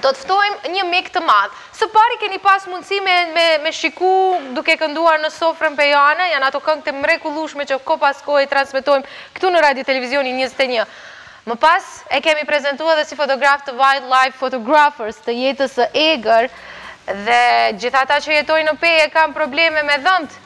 Do të ftojmë një mik të madh. Së pari keni pas mundësi me, me, e shiku duke kënduar në sofrën pejane, janë ato këngë të mrekullushme që kohë pas kohe i transmitojmë këtu në Radio Televizionin 21. Më pas e kemi prezentu edhe si fotograf të Wildlife Photographers të jetës së egër dhe gjithë ata që jetojnë në Pejë e kanë probleme me dhëmbë.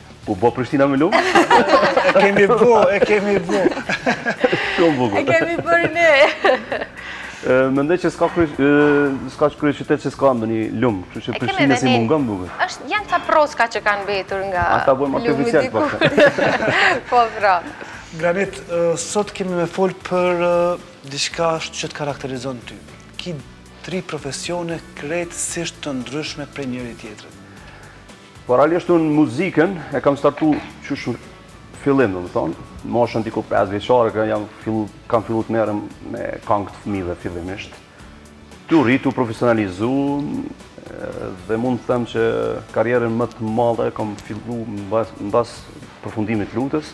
U bo Prishtina me lumë? E kemi bo, e kemi bo. Shumë bukur. E kemi bërë ne. Mendoj që s'ka kryeqytet që s'ka nga një lumë, që që Prishtina si mungëm bukur. Êshtë janë ca prroska që kanë mbetur nga lumi. A ta bojmë artificial, po. Po, pra. Granit, sot kemi me folë për diçka që të karakterizon ty. Ki tri profesione krejtësisht të ndryshme prej njëri-tjetrit. Po realisht unë muzikën e kam startu qysh në fillim, domethënë, në moshën diku 5 vjeçare, kam fillu, kam fillu të merrem me kangë të fëmijëve fillimisht. Tu rritu, profesionalizu, dhe mund të them që karrierën më të madhe e kam fillu mbas përfundimit t'luftës,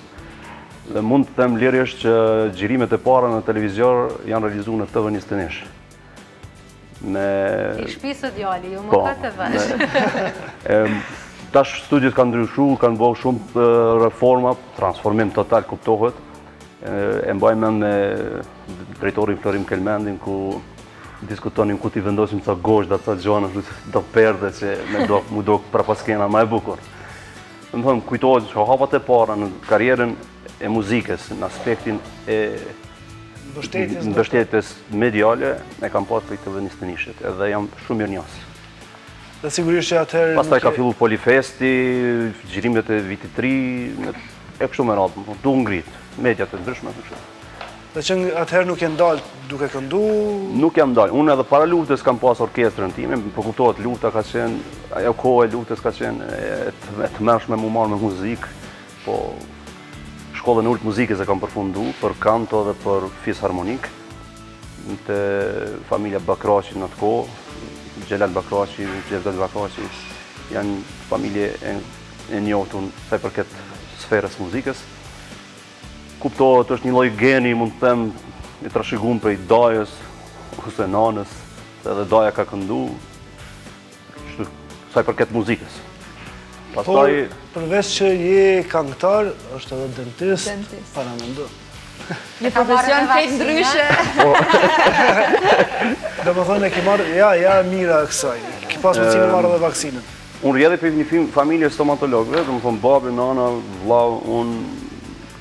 dhe mund të them lirisht që xhirimet e para në televizor janë realizu në TV njëzet e njish. Me... I shpisë të djali, ju më po, këtë të vësh. Tash studiot kanë ndryshu, kanë bo shumë reforma, transformim total kuptohet. E mbaj mend me drejtorin Florim Kelmendin, ku diskutonim ku t'i vendosim ca gozhda, ca gjona, do perde që me mu dok prapaskena ma e bukur. Domethënë, kujtohet që hapat e para në karrierën e muzikës në aspektin e mbështetjes mediale e kam pas prej TV njëzet e njishit edhe jam shumë mirënjohës. Dhe sigurisht që atëherë... Pastaj ka fillu Polifesti, xhirimet e vitit 3, e kështu me radhë, po, tu u ngrit, mediat e ndryshme, e kështu. Dhe që atëherë nuk je ndalë duke këndu? Nuk jam ndalë, unë edhe para luftës kam pas orkestrën time, por po kuptohet lufta ka qenë, ajo kohë e luftës ka qenë e tmerrshme m'u marrë me muzikë, Po shkollën e ultë t'muzikës e kam përfundu, për kanto edhe për fisharmonikë, te familja Bakraqi në atë kohë, Xhelal Bakraqi, Xhevdet Bakraqi, janë familje e, e njohtun sa i përket sferës s'muzikës. Kuptohet është një lloj geni, mund të them, i trashigum prej dajës, ose nanës, edhe daja ka këndu, Kështu, sa i përket muzikës. Pastaj... Përveç që je kangëtar, je edhe dentist, dentist. paramendo. Një profesion krejt ndryshe. Domethënë e ki marrë, ja, ja, mira e kësaj. Ki pas mundësi me marrë edhe vaksinën. Unë rrjedh prej një familje stomatologëve, domethënë babi, nana, vlau, unë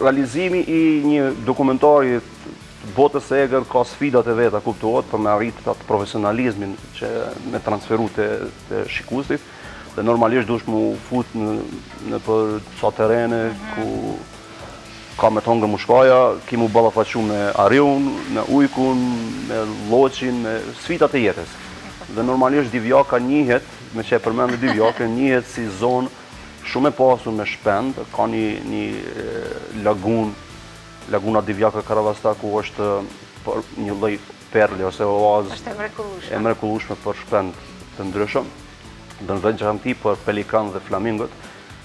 Realizimi i një dokumentari botës e egër ka sfidat e veta, kuptohet, për me arritë atë profesionalizmin që me transferu te shikusit, dhe normalisht duhesh m'u fut nëpër sa terene ku ka me t'hongër mushkaja, ki m'u ballafaqu me ariun, me ujkun, me lloçin, me sfidat e jetës. Dhe normalisht Divjaka njihet, meqë e përmende Divjaka, njihet si zonë Shumë e pasur me shpend, ka një lagunë, laguna Divjaka Karavasta ku është një lloj perle ose oazë. Është e mrekullueshme. E mrekullueshme për shpend të ndryshëm. Dhe në veçanti për pelikan dhe flamingot,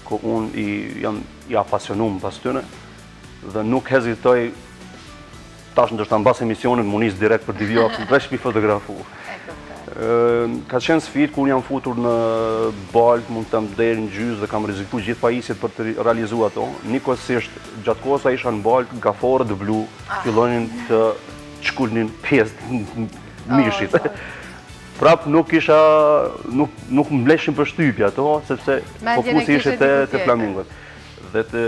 ku unë jam i apasionuar pas tyre dhe nuk hezitoj Tash dërsa mbas emisionit m'u nis direkt për Divjakë veç mi fotografu. Ka qenë sfidë kur jam futur në baltë, mund të them deri në gjysë dhe kam rreziku gjithë pajisjet për të realizu ato. Njëkohësisht, gjatë kohës sa isha në baltë, gaforret blu, ah. fillonin të shkulnin pjesën e mishit. Oh, Prap nuk isha, nuk më lejshin përshtypje ato, sepse fokusi ishte te flamingot dhe te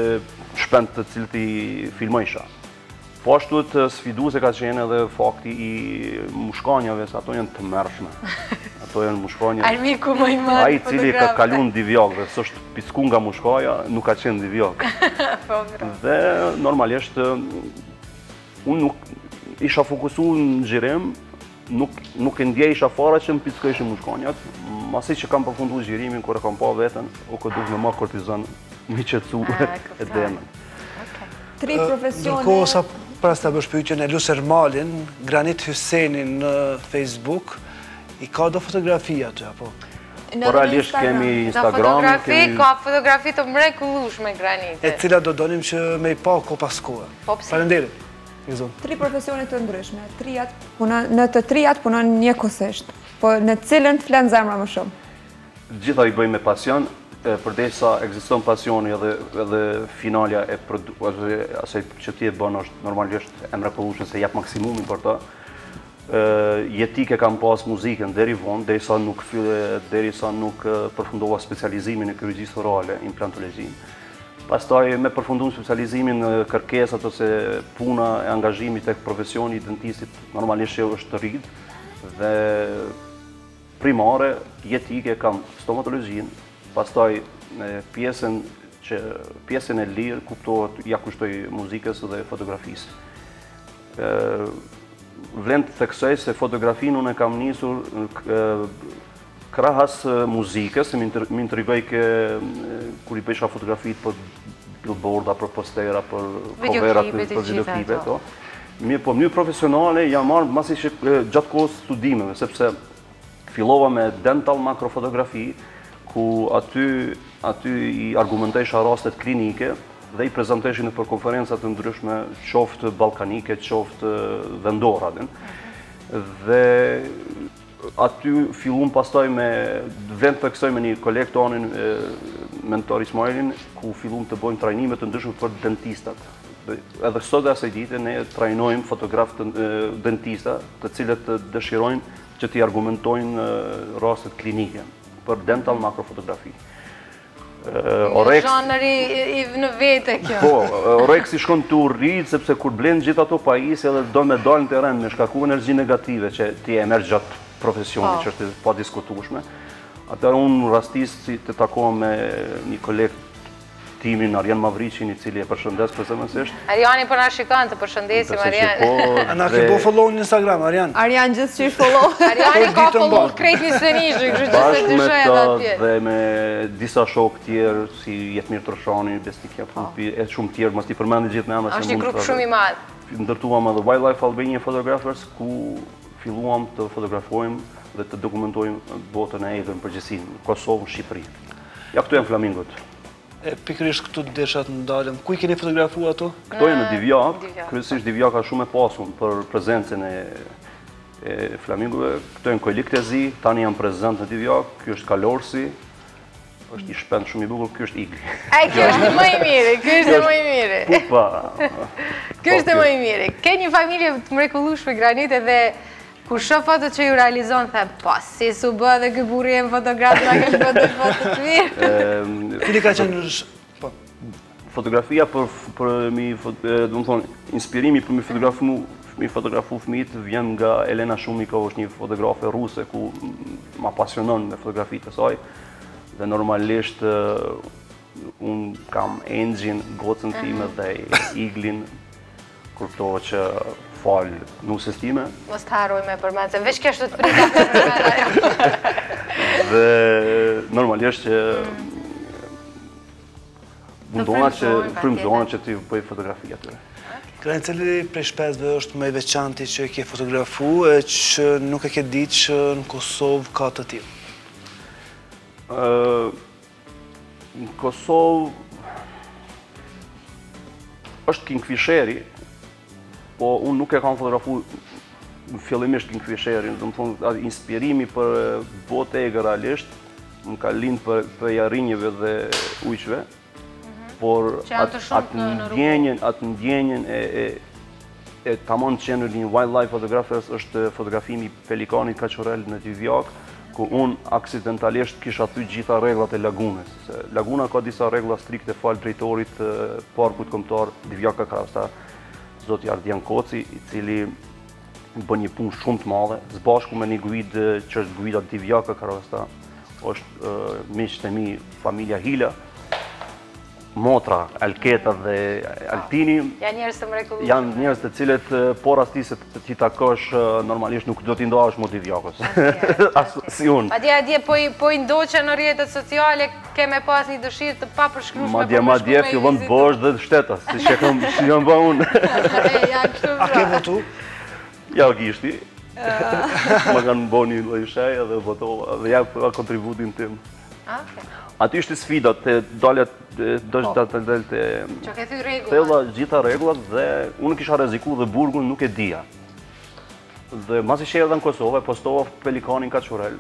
shpendët të cilët i filmojsha. Po ashtu sfiduese ka qenë edhe fakti i mushkanjave, se ato janë të tmerrshme. Ato janë mushkanja. Ai mi ku më i mërë Ai cili ka kalu n'Divjakë dhe s'është picku nga mushkaja, nuk ka qenë n'Divjakë. Po, po. Dhe normalisht, unë isha fokusu në xhirim, Nuk, nuk e ndjejsha fare që më pickojshin mushkanjat, masi që kam përfundu xhirimin, kur e kam pa veten, u kon e duhtë me marrë kortizon, me qetsu ah, edemën. Tri profesione... Nërko, sa pa e bërë pyetjen e lus Ermalin, Granit Hysenin në Facebook, i ka do fotografi aty, apo? Por realisht kemi Instagram, kemi... fotografi, ka fotografi të mrekullueshme Granit. E cila do donim që me i pa ko pas kohë. Po pësi? Faleminderit. Tri profesione të ndryshme, në të trijat punon njëkohësisht, po në cilën të flen zemra më shumë? Gjitha i bëjmë me pasion, përderisa ekziston pasioni edhe finalja e asaj që ti e bën është normalisht e mrekullueshme se jap maksimumin për të, Jetike kam pas muzikën deri vonë, derisa nuk derisa nuk përfundova specializimin e kirurgjisë orale, implantologji. Pastaj me përfunduar specializimin kërkesat ose puna e angazhimit tek profesioni i dentistit normalisht është rrit dhe primare jetike kam stomatologjinë, pastaj pjesën që pjesën e lirë kuptohet ia kushtoj muzikës dhe fotografisë. Vlen të theksoj se fotografinë unë e kam nisur krahas muzikës, se më intrigoi kur i bëjsha fotografitë për billboarda, për postera, për covera, për videoklipe, po. Mirë, po mënyrë profesionale jam marrë masi gjatë kohës studimeve, sepse Fillova me dental makrofotografi, ku aty, aty i argumentesha rastet klinike dhe i prezentesha nëpër konferenca të ndryshme, qoftë balkanike, qoftë vendore. Dhe, dhe aty fillum pastaj me vlen të theksoj me një koleg tonin, Mentor Ismailin, ku fillum të bojmë trajnime të ndryshme për dentistat. Dhe, edhe sot dhe asaj dite, ne trajnojmë fotografë dentista, të cilët dëshirojnë që t'i argumentojnë rastet klinike për dental makrofotografi. Një zhanër në vete kjo. Po, oreksi shkon tu u rrit, sepse kur blen gjithë ato pajisje edhe do me dalë në terren, me shkarku energjinë negative që ti e merr gjatë profesionit po. që është e padiskutushme. Atëherë unë rastisi të takohem me një koleg timin Arjan Mavriqin të cilin e përshëndes përzemërsisht. Arjani po na shikon, të përshëndesim Arjan. A na ke bë follow në Instagram Arjan? Arjan gjithçish follow. Arjani ka follow krejt njësinë, kështu që gjithçka të dishoj edhe atje. Dhe me disa shokë tjerë si Jetmir Trshani, Besnik Jakupi e shumë tjerë, mos t'i përmend gjithë me emra se mund të. Është një grup shumë i madh. Ndërtuam edhe Wildlife Albania Photographers ku filluam të fotografojmë dhe të dokumentojmë botën e egër në përgjithësi, Kosovë, Shqipëri. Ja këtu janë flamingot. E pikërisht këtu desha të ndalëm. Ku i keni fotografu ato? Këto janë në Divjakë, kryesisht Divjaka shumë e pasun për prezencën e flamingove. Këta janë kojlikë të zi, tani janë prezent në Divjakë, kjo është kalorësi, është një shpend shumë i bukur, kjo është Igli. E, kjo është më i miri, kjo është më i miri. Pupa. Kjo është më i miri. Ke një familje të mrekullueshme Granit edhe Kur shoh fotot që ju realizon, them, po, si s'u bë edhe ky burri jem fotograf, m'i kish bë fotot të mira. Kini ka qenë në po. Fotografia për mu, domethonë, inspirimi për m'i fotografu, m'i fotografu fëmijit, vjen nga Elena Shumiko, është një fotografe ruse, ku ma pasionon me fotografitë e saj, dhe normalisht, unë kam Enxhin, gocën time dhe Iglin, Krejt këto që falë nuses time. Mos të harroj me përmend, se veç kështu të prita për në rrëna. Dhe normalisht që mundona që frimzona që t'i bëj fotografi atyre. Granit, cili prej shpesve është më i veçanti që e ke fotografu e që nuk e ke ditë që në Kosovë ka të tillë? Në Kosovë është King Fisheri, po unë nuk e kam fotografu fillimisht King Fisheri, domethënë, inspirimi për botën e egër realisht, më ka lind prej, prej arinjve dhe ujqve, mhm. por atë ndjenjën, atë ndjenjën e, e e tamam të qenë një wildlife photographer është fotografimi i pelikanit kaçurrel në Divjakë, ku unë aksidentalisht kisha thy gjitha rregullat e lagunës. Se laguna ka disa rregulla strikte falë drejtorit të parkut kombëtar Divjakë Karavasta, zoti Ardian Koçi, i cili bën një punë shumë të madhe, së bashku me një guidë që është guida Divjakë Karavasta, është miqët e mi familja Hila, Motra, Alketa dhe Altini... Janë njerëz të mrekullu. Janë njerëz të cilët, porsa ti t'i takosh, normalisht nuk do t'i ndahesh mo Divjakës. Si unë. Madje, madje, po, po i ndoqa në rrjetet sociale, kam pas një dëshirë të papërshkrueshme. Madje, po madje, fillon të bëhesh dhe shtetas, siç kam, siç jam ba unë. A ke votu? Ja, gishti. Më kanë bo një leje edhe votova, dhashë kontributin tim. Aty ishte sfida të dala, po, te delta. Çka ke thy rregullat? Theva gjitha rregullat dhe unë kisha rreziku dhe burgun nuk e dija. Dhe mbasi që erdha në Kosovë, e postova pelikanin kaçurrel.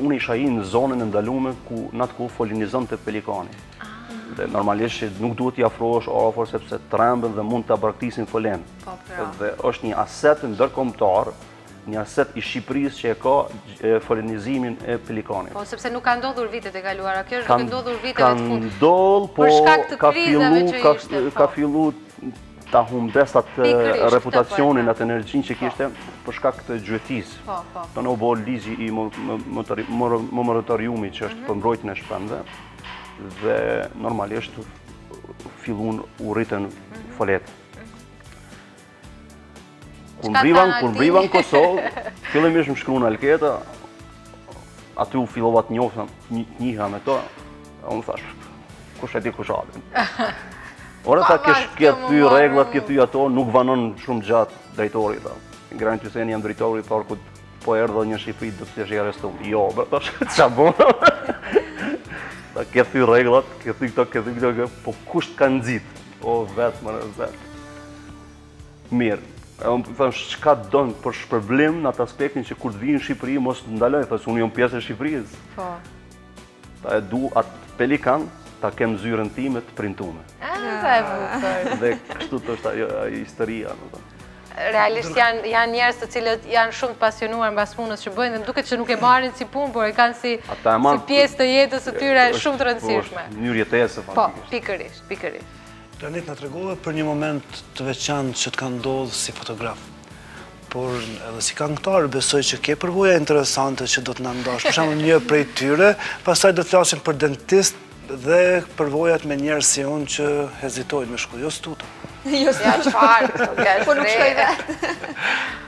Unë kisha hy në zonën e ndalume ku, në atë ku folenizonte pelikani. Ah. Dhe normalisht që nuk duhet t'i afrohesh afër sepse tremben dhe mund ta braktisin folenë. Po, pra. Dhe është një aset ndërkombëtar një aset i Shqipërisë që e ka folenizimin e pelikanit. Po, sepse nuk ka ndodhur vitet e kaluara, kjo është duke ndodhur vitet e fundit. Ka ndodhur, po ka fillu, ka po. fillu ta humbë atë reputacionin, atë energjinë që kishte, për shkak të gjuetisë. Po, po. Tanë u bo ligji i moratoriumit që është mhm. për mbrojtjen e shpendëve, dhe normalisht fillun u rritën mhm. foletë. Kur mbrriva në, kur mbrriva në Kosovë, fillimisht më shkrun Alketa, aty fillova të njoh, të njihem me to, e unë thashë, kush e di çka din. Ore tha keq i ke thy rregullat, ke thy ato, nuk vanon shumë gjatë drejtori tha. Granit Hyseni, jam drejtori i parkut po erdhe në Shqipri do të jesh i arrestuar. Jo, bre, tash ça bën? Tha ke thy rregullat, ke thy këto, ke thy këto, po kush të ka nxit? O vetë më rëzet. Mirë, e unë po them çka don për shpërblim në atë aspektin që kur të vijë në Shqipëri, mos të ndaloj, thashë unë jam pjesë e Shqipërisë. Po. Unë e du atë pelikan, ta kem zyrën time të printume. A, sa e bukur. Dhe kështu është ajo historia, në të. Realisht janë jan njerëz të cilët janë shumë të pasionuar mbas punës që bëjnë, dhe duke që nuk e marrin si punë, por e kanë si, si pjesë të jetës të tyre shumë të rëndësishme. Po, mënyrë jetese, po, faktikisht. Po, pikërisht. Pikërisht. Granit, na tregove për një moment të veçantë që të ka ndodhur si fotograf. Por edhe si kangëtar besoj që ke përvoja interesante që do të na ndash. Për shembull një prej tyre, pastaj do të flasim për dentist dhe përvojat me njerëz si unë që hezitojnë me shku, jo se tutem. Jo se aq fort, po nuk shkoj vetë.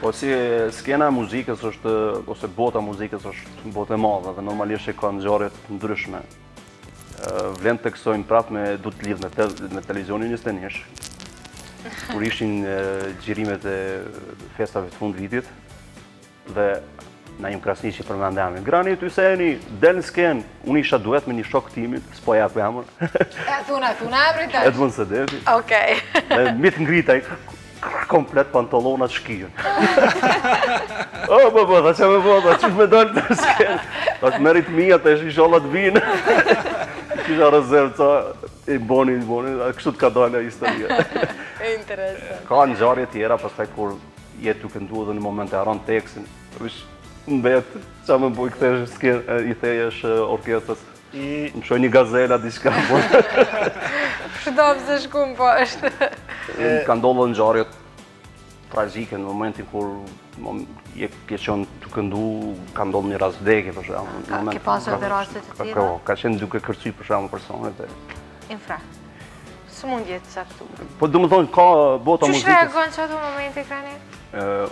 Po si skena e muzikës është ose bota e muzikës është botë e madhe dhe normalisht që ka ngjarje të ndryshme. Vlen të theksojmë prapë me diçka të lidhë me televizionin një herë, kur ishin xhirimet e festave të fundvitit, dhe Naim Krasniqi, e përmendëm. Granit Hyseni, del në skenë, unë isha ulët me një shok timin, s'po ia përmend. E thuna, thuna, e vrita. E të mund së defi. Okej. Dhe me t'ngritë, Komplet pantallonat shkyhen. O bobo, tash ç'me bo, tash ç'me dalë në skenë. Tash t'mirat e mia, teshat i kisha n'makinë. Kisha rezervë, ca, i boni, i boni, a kështu të ka dalë a historie. E interesant. Ka ngjarje tjera, pastaj kur je tu këndu dhe në moment e harron tekstin, vjen në vete, çka me bo këtë e shë skenë, i thojsha orkestrës, Mëshoj një gazela, diçka, po. Shëtëm se shkum, po, është. Më ka ndodhë ngjarje tragjike në momentin kur jam qenë tu këndu, ka ndodhë një rast vdekje, për shembull. A ke pasur dhe raste të tilla? Ka qenë duke kërcy për shembull personi e... Infarkt, sëmundje, saktë? Po, domethonë, ka bota e muzikës... Qysh reagon n'ato momente, Granit?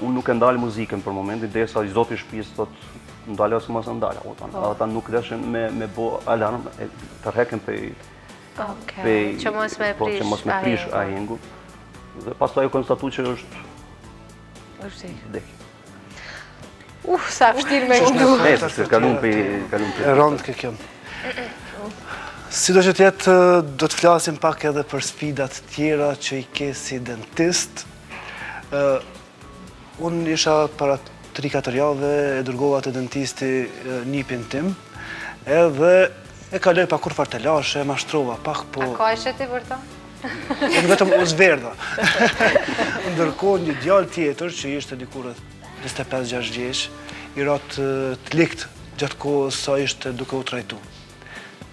Unë nuk e ndalë muzikën për momentin, derisa i zoti i shpisë, thotë, ndalë ose mos ndalë, po. ata nuk deshën me, me bo alarm, e tërhekën. Po okay. Po, që mos me prish, po, që mos me prish ahengu, dhe pastaj u konstatu që është është dhe Uf, sa vështirë me këndu. Ne, se se kalun për... E rëndë ke kjo. Sido që të jetë, do të flasim pak edhe për sfida të tjera që i ke si dentist. Unë isha para 3-4 javëve e dërgova te dentisti nipin tim edhe e kaloi pa kurrfarë telashe, e mashtrova pak po... A ka bërtitë vërtet? Unë vetëm u zverdha. Ndërkohë një djalë tjetër që ishte diku rreth 25-6 vjeç, i ra të ligtë gjatë kohës sa ishte duke u trajtu.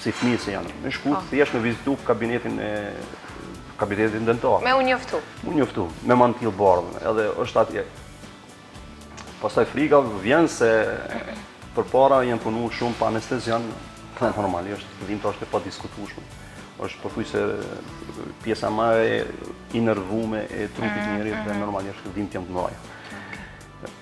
si fëmijë se janë. Me shku, po. thjesht me vizitu kabinetin e kabinetin dentar. Me u njoftu. U njoftu, me mantil të bardhë, edhe është atje. Pastaj frika vjen se përpara janë punu shumë pa anestezion, dhe normalisht, dhimta është e padiskutushme. është pothuajse pjesa ma e inervume e trupit të njeriut, dhe mm. normalisht dhimtë janë të mdhaja.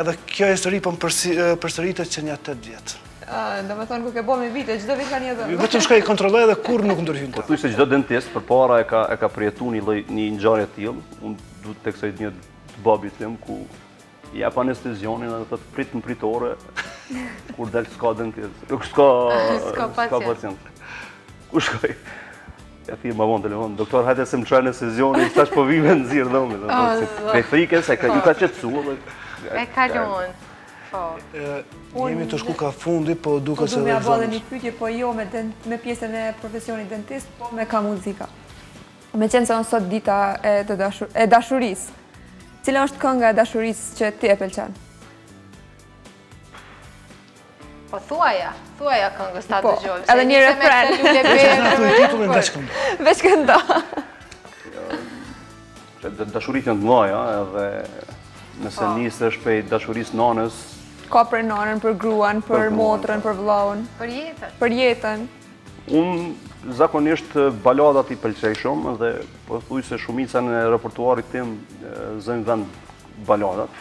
Edhe kjo histori po më përsëritet që nja 8 vjet. Domethonë ku ke bo me vite, çdo vit ka një dhëmb. Vetëm shkoj e kontrolloj dhe kurrë nuk ndërhyn të. Pothuajse çdo dentist përpara e ka përjetu një lloj një ngjarje të tillë, unë du të theksoj të një të babit tim ku i ap anestezionin dhe të të prit në pritore, kur del s'ka dentist, nuk s'ka pacient. Ku shkoi? E thirr më vonë telefon, doktor, hajde se më qërë anestezioni, se tash po vi me nxjerr dhomin, me frikë, se u ka qetësu, dhe... E kalonë, po... Jemi tu shku kah fundi, po duke po se dhe zonës. Po du me e bo edhe një pytje, po jo me pjesën e profesionit dentist, po ma kah muzika. Meqenëse o sot dita e dashurisë, cila është kënga e dashurisë që ti e pëlqen? Po thuaja, thuaja këngës ta po, dëgjojmë. Po, edhe një refren. Veç këndë ato i titullin veç këndo. Veç këndo. Dashuritë janë të mdhaja edhe nëse po. nisesh pej dashurisë nanës. Ka për nanën, për gruan, për motrën, po. për vllaun. Për jetën. Për jetën. Unë zakonisht baladat i pëlqej shumë dhe pothuajse shumicën e repertuarit tim zënë vend baladat.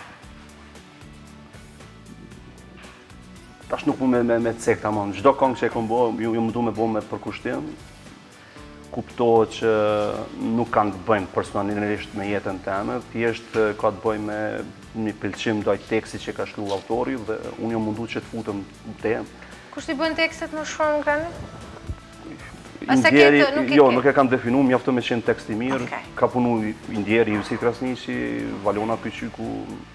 Tash nuk mund me cek tamam. Çdo këngë që e kam bo, jam mundu me bo me përkushtim. Kuptohet që nuk kanë të bëjnë personalisht me jetën teme, thjesht ka të bëjë me një pëlqim ndaj tekstit që ka shkruar autori dhe unë jam mundu që të futem te. Kush i bën tekstet më shumë në Granit? I ndjeri, jo, nuk e kam definu, mjafton me qenë tekst i mirë, ka punu i ndjeri Hivzi Krasniqi, Valona Kyqyku,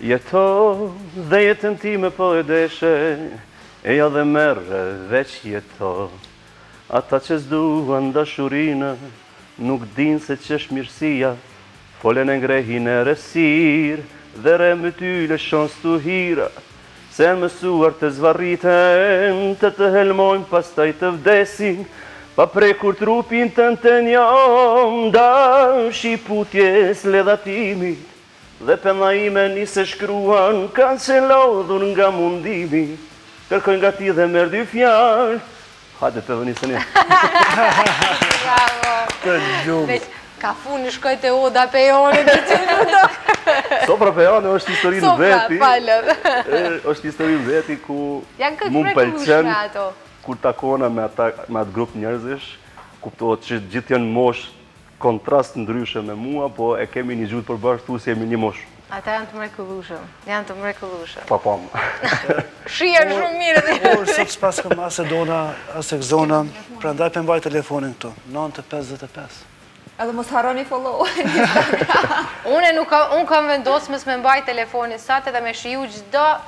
Jeto dhe jetën time po e deshe Eja dhe merre veç jeto Ata që s'duan dashurinë Nuk dinë se ç'është mirësia Folenë e ngrehin në errësirë Dhe re mbi ty lëshon stuhira Se janë mësuar të zvarriten Të të helmojnë pastaj të vdesin Pa prekur trupin tënd të njomë Ndaj shi puthjes ledhatimit Dhe pena ime nis e shkruan kaq e lodhur nga mundimi kërkoj nga ti dhe merr dy fjalë hajde pena nis tani bravo të lum ka fund shkoj te oda pejane ti ti do Sofra Pejane është histori në veti sofra falë është histori në veti ku mu m'pëlqen kur takona me ata me atë grup njerëzish kuptohet që gjithë janë moshë Kontrast ndryshe me mua, po e kemi një gjuhë të përbashkët thu ti se jemi një moshë. Ata janë të mrekullueshëm, janë të mrekullueshëm. Po po. Shija shumë mirë dhe. Por sot s'po e kam as Edona, as Egzona, prandaj pe mbaj telefonin këtu. 9.55. Edhe mos harroni follow. Unë nuk kam, unë kam vendos mos me mbaj telefonin sot edhe me shiju çdo